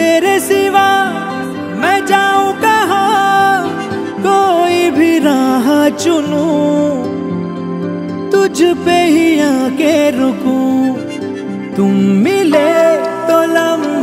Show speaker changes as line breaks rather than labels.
तेरे सिवा मैं जाऊँ कहा? कोई भी राह चुनू, तुझ पे ही आके रुकूं। तुम मिले